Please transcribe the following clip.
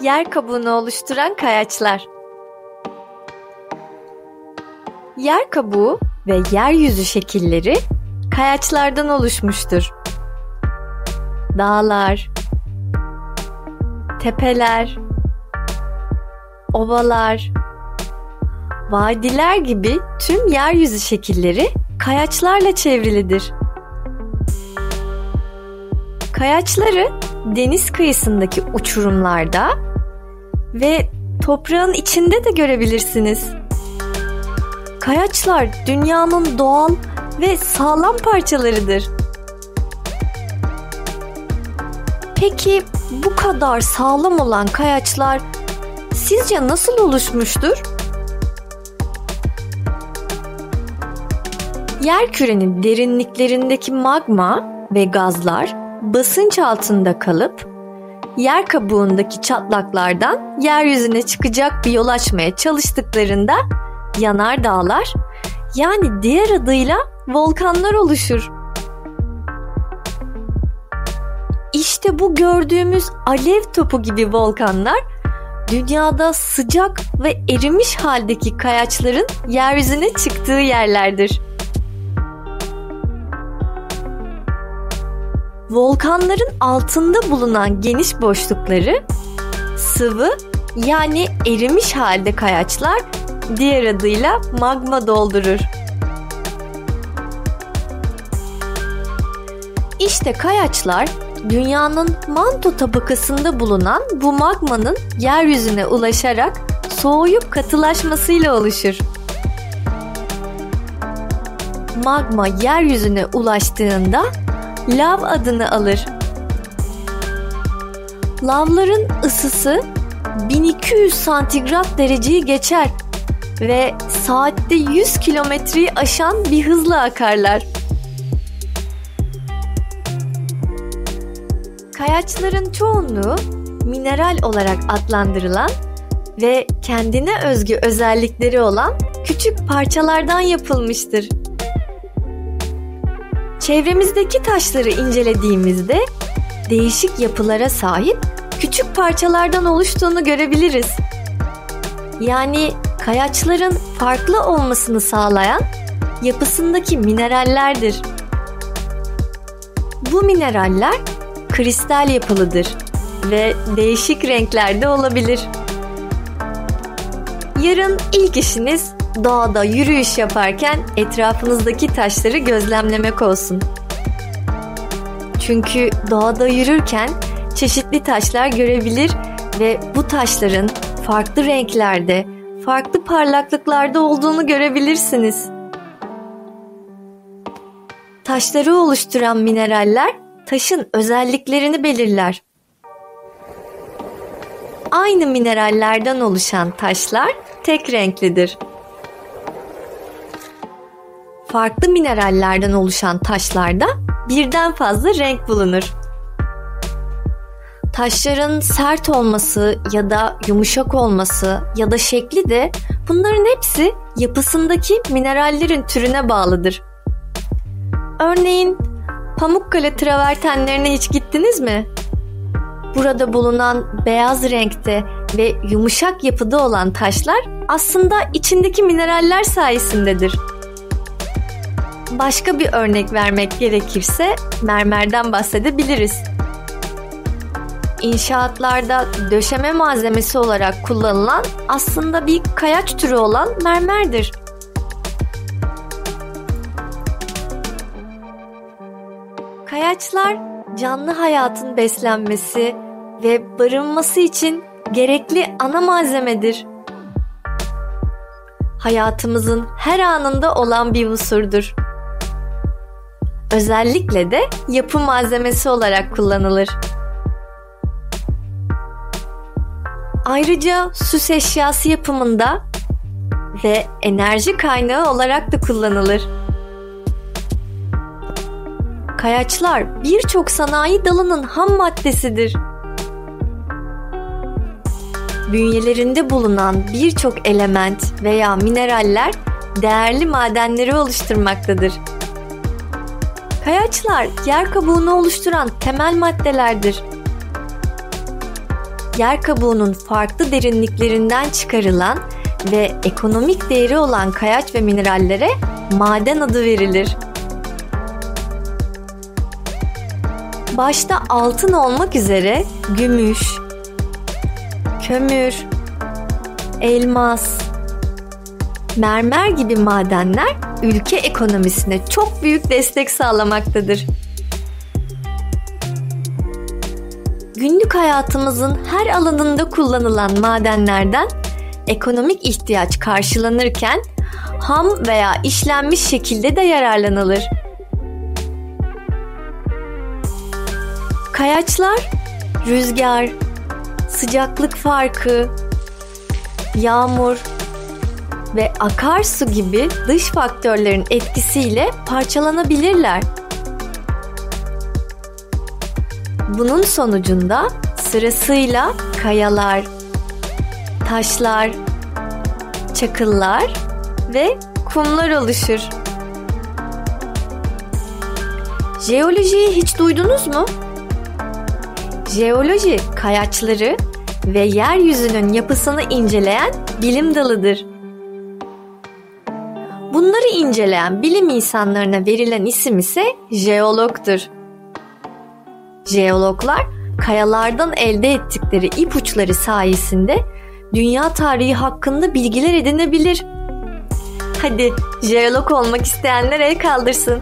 yer kabuğunu oluşturan kayaçlar. Yer kabuğu ve yeryüzü şekilleri kayaçlardan oluşmuştur. Dağlar, tepeler, ovalar, vadiler gibi tüm yeryüzü şekilleri kayaçlarla çevrilidir. Kayaçları deniz kıyısındaki uçurumlarda ve toprağın içinde de görebilirsiniz. Kayaçlar dünyanın doğal ve sağlam parçalarıdır. Peki bu kadar sağlam olan kayaçlar sizce nasıl oluşmuştur? Yer kürenin derinliklerindeki magma ve gazlar basınç altında kalıp yer kabuğundaki çatlaklardan yeryüzüne çıkacak bir yol açmaya çalıştıklarında yanar dağlar yani diğer adıyla volkanlar oluşur. İşte bu gördüğümüz alev topu gibi volkanlar dünyada sıcak ve erimiş haldeki kayaçların yeryüzüne çıktığı yerlerdir. Volkanların altında bulunan geniş boşlukları sıvı yani erimiş halde kayaçlar diğer adıyla magma doldurur. İşte kayaçlar dünyanın manto tabakasında bulunan bu magmanın yeryüzüne ulaşarak soğuyup katılaşmasıyla oluşur. Magma yeryüzüne ulaştığında lav adını alır. Lavların ısısı 1200 santigrat dereceyi geçer ve saatte 100 kilometreyi aşan bir hızla akarlar. Kayaçların çoğunluğu mineral olarak adlandırılan ve kendine özgü özellikleri olan küçük parçalardan yapılmıştır. Çevremizdeki taşları incelediğimizde değişik yapılara sahip küçük parçalardan oluştuğunu görebiliriz. Yani kayaçların farklı olmasını sağlayan yapısındaki minerallerdir. Bu mineraller kristal yapılıdır ve değişik renklerde olabilir. Yarın ilk işiniz doğada yürüyüş yaparken etrafınızdaki taşları gözlemlemek olsun. Çünkü doğada yürürken çeşitli taşlar görebilir ve bu taşların farklı renklerde, farklı parlaklıklarda olduğunu görebilirsiniz. Taşları oluşturan mineraller taşın özelliklerini belirler. Aynı minerallerden oluşan taşlar tek renklidir. Farklı minerallerden oluşan taşlarda birden fazla renk bulunur. Taşların sert olması ya da yumuşak olması ya da şekli de bunların hepsi yapısındaki minerallerin türüne bağlıdır. Örneğin Pamukkale travertenlerine hiç gittiniz mi? Burada bulunan beyaz renkte ve yumuşak yapıda olan taşlar aslında içindeki mineraller sayesindedir. Başka bir örnek vermek gerekirse mermerden bahsedebiliriz. İnşaatlarda döşeme malzemesi olarak kullanılan aslında bir kayaç türü olan mermerdir. Kayaçlar canlı hayatın beslenmesi ve barınması için gerekli ana malzemedir. Hayatımızın her anında olan bir unsurdur. Özellikle de yapı malzemesi olarak kullanılır. Ayrıca süs eşyası yapımında ve enerji kaynağı olarak da kullanılır. Kayaçlar birçok sanayi dalının ham maddesidir. Bünyelerinde bulunan birçok element veya mineraller değerli madenleri oluşturmaktadır. Kayaçlar yer kabuğunu oluşturan temel maddelerdir. yer kabuğunun farklı derinliklerinden çıkarılan ve ekonomik değeri olan kayaç ve minerallere maden adı verilir. Başta altın olmak üzere gümüş, kömür, elmas, mermer gibi madenler ülke ekonomisine çok büyük destek sağlamaktadır. Günlük hayatımızın her alanında kullanılan madenlerden ekonomik ihtiyaç karşılanırken ham veya işlenmiş şekilde de yararlanılır. Kayaçlar rüzgar, sıcaklık farkı, yağmur ve akarsu gibi dış faktörlerin etkisiyle parçalanabilirler. Bunun sonucunda sırasıyla kayalar, taşlar, çakıllar ve kumlar oluşur. Jeolojiyi hiç duydunuz mu? Jeoloji kayaçları ve yeryüzünün yapısını inceleyen bilim dalıdır. Bunları inceleyen bilim insanlarına verilen isim ise jeologtur. Jeologlar kayalardan elde ettikleri ipuçları sayesinde dünya tarihi hakkında bilgiler edinebilir. Hadi jeolog olmak isteyenler el kaldırsın.